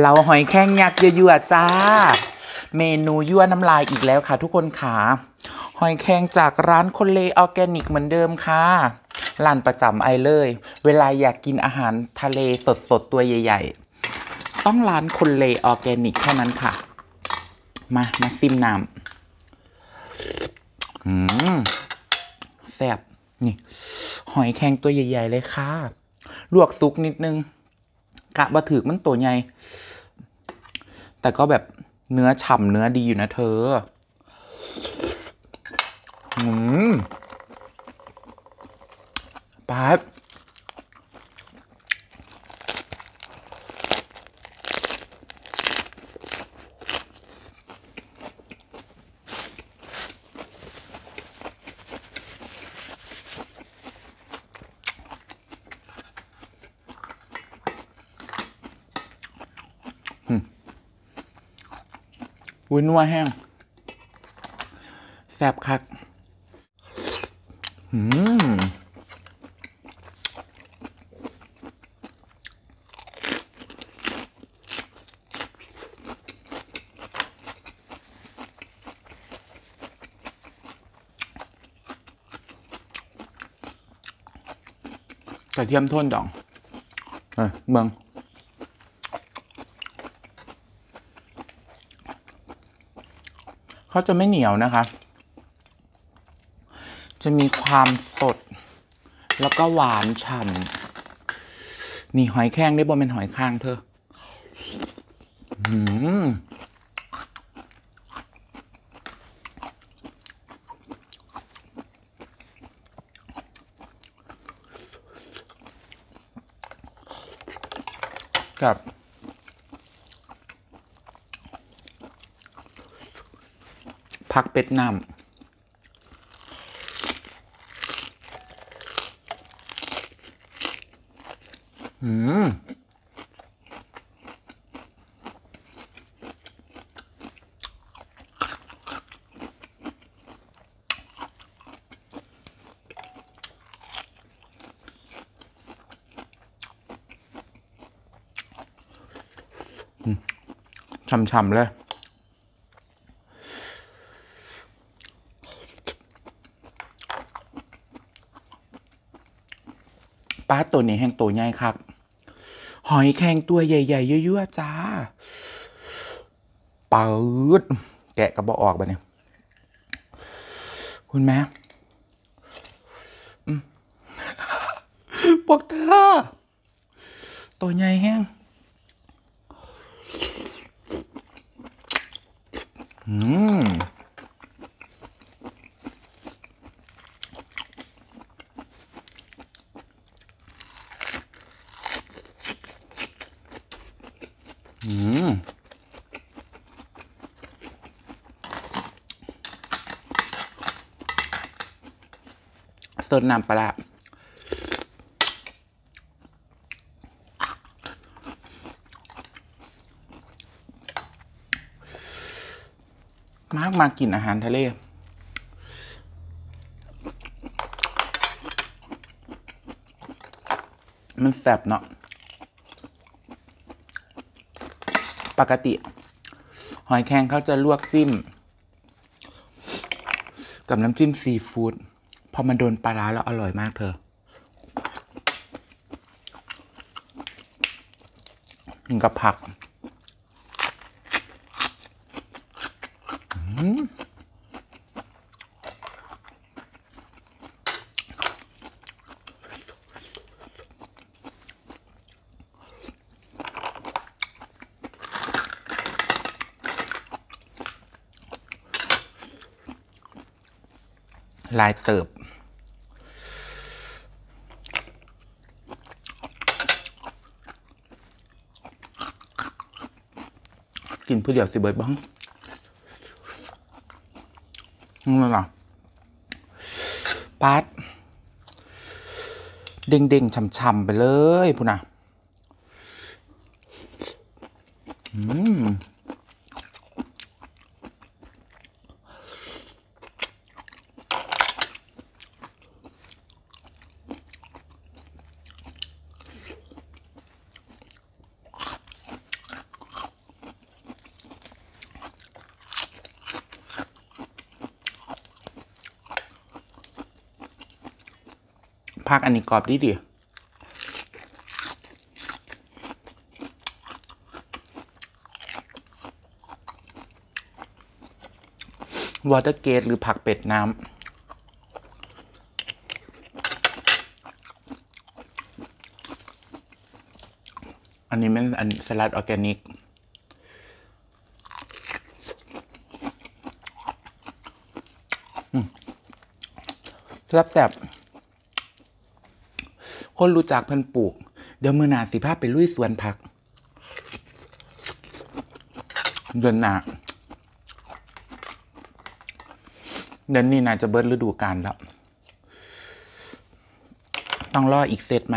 เหลาหอยแครงยักษ์ยั่วๆจ้า เมนูยั่วน้ำลายอีกแล้วค่ะ ทุกคนขาหอยแครงจากร้านคนเลออร์แกนิกเหมือนเดิมค่ะร้านประจำไอเลย เวลาอยากกินอาหารทะเลสดๆ ตัวใหญ่ ๆ ต้องร้านคนเลออร์แกนิกเท่านั้นค่ะ มา มาชิมน้ำอืมแซ่บนี่ หอยแครงตัวใหญ่ ๆ เลยค่ะ ลวกซุกนิดนึง กะบะถือมันตัวใหญ่ แต่ก็แบบเนื้อฉ่ำเนื้อดีอยู่นะเธอ อืมป๊าบ วุ้นนัวแห้งแซ่บคักอืมกระเทียมโทนดอง เออเมือง เขาจะไม่เหนียวนะคะ จะมีความสด แล้วก็หวานฉ่ำนี่หอยแข้งได้บนเป็นหอยข้างเธอกับ ผักเป็ดน้ำอืมช่ำๆเลย ปลาตัวนี้แห้งตัวใหญ่ครับ หอยแข็งตัวใหญ่ๆเยอะๆจ้าปืดแกะกระบอกออกไปเนี่ย คุณแม่บอกเธอ ตัวใหญ่แห้งอืม สดน้ำปลาามากมากินอาหารทะเล มันแสบเนาะ ปกติ หอยแครงเขาจะลวกจิ้ม กับน้ำจิ้มซีฟู้ด พอมันโดนปลาร้าแล้วอร่อยมากเธอกับผักลายเติบ กินผู้เดียวสิเบิร์ดบ้างนั่นหรอปาดเด้งเด้งๆช่ำๆไปเลยพูน่ะอืม ผักอันนี้กรอบดีดี watercress หรือผักเป็ดน้ำอันนี้เป็นอันสลัดออร์แกนิกแซ่บแซ่บ คนรู้จักเพิ่นปลูก เดี๋ยวมือหนาสิภาพไปลุยสวนผักเดือนหนาเดือนนี้น่าจะเบิดฤดูกาลแล้ว ต้องรออีกเซตไหม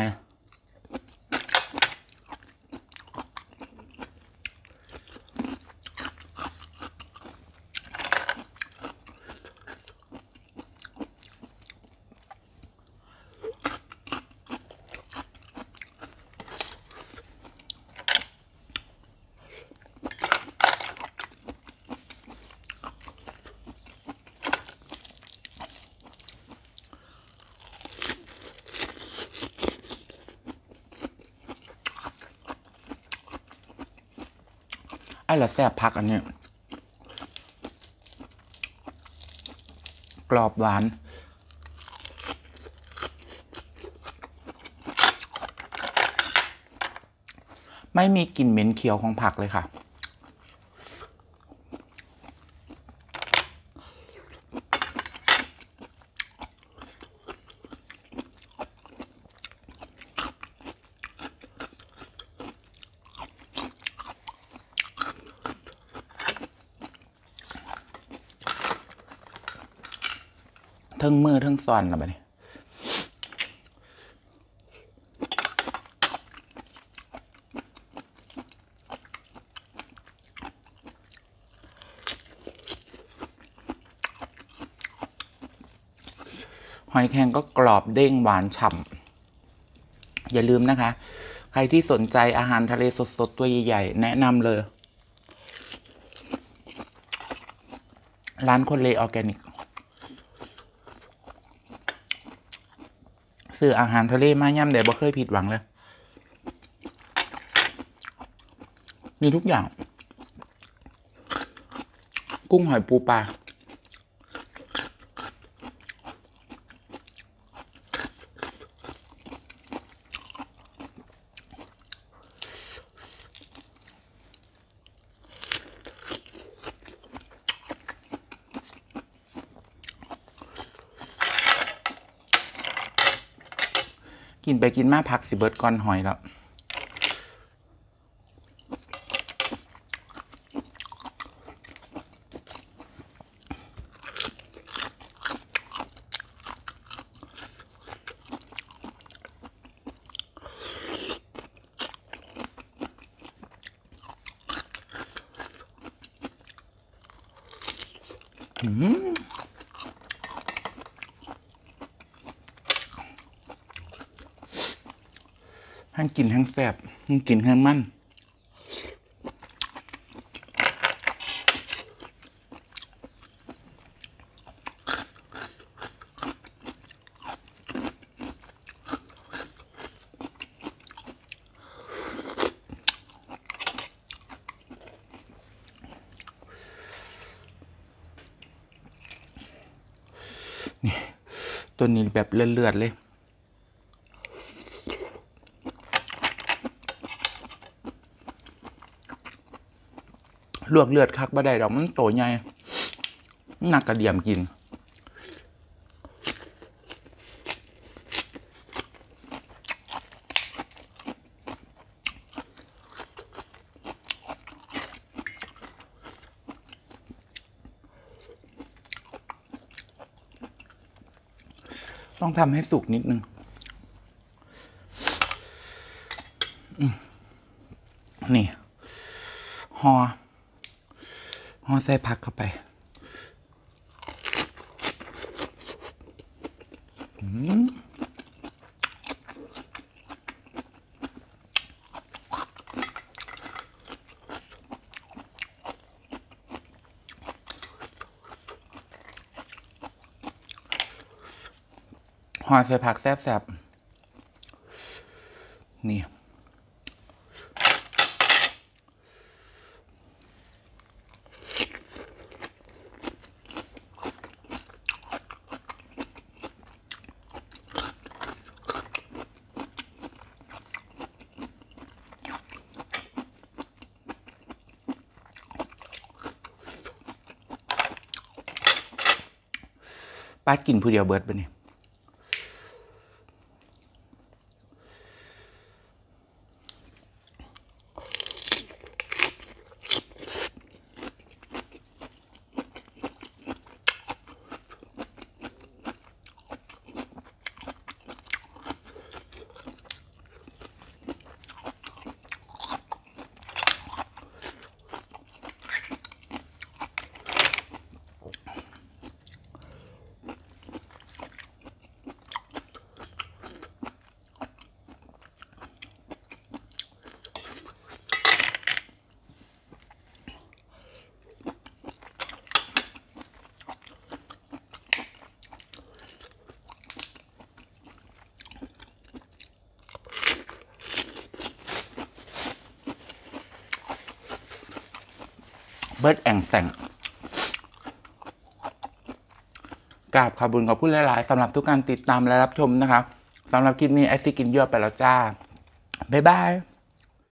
อ้ละแซ่บพักอันนี้กรอบหวาน ไม่มีกลิ่นเหม็นเขียวของผักเลยค่ะ ทั้งมือทั้งซอนแล้วบัดนี้หอยแครงก็กรอบเด้งหวานฉ่ำอย่าลืมนะคะ ใครที่สนใจอาหารทะเลสดๆ ตัวใหญ่ๆ แนะนำเลย ร้านคนเลออร์แกนิก ซื้ออาหารทะเลมาย่ำแต่บ่เคยผิดหวังเลย มีทุกอย่าง กุ้งหอยปูปลา กินไปกินมาพักสิเบิร์ดก้อนหอยแล้ว ทั้งกินทั้งแซ่บทั้งกินทั้งมัน นี่ ตัวนี้แบบเลือดๆเลย ลวกเลือดคักบ่ได้ดอกมันโตใหญ่หนักกระเดียมกิน ต้องทำให้สุกนิดนึงนี่ หอ ห่อใส่ผักเข้าไปอืมห่อใส่ผักแซ่บๆนี่ ป้ากินผู้เดียวเบิร์ดไปเนี่ย เบิร์ดแองแสงกราบขอบุญขอบคุณหลายๆสำหรับทุกการติดตามและรับชมนะคะสำหรับคลิปนี้ไอซิกินเยอะไปแล้วจ้า บ๊ายบาย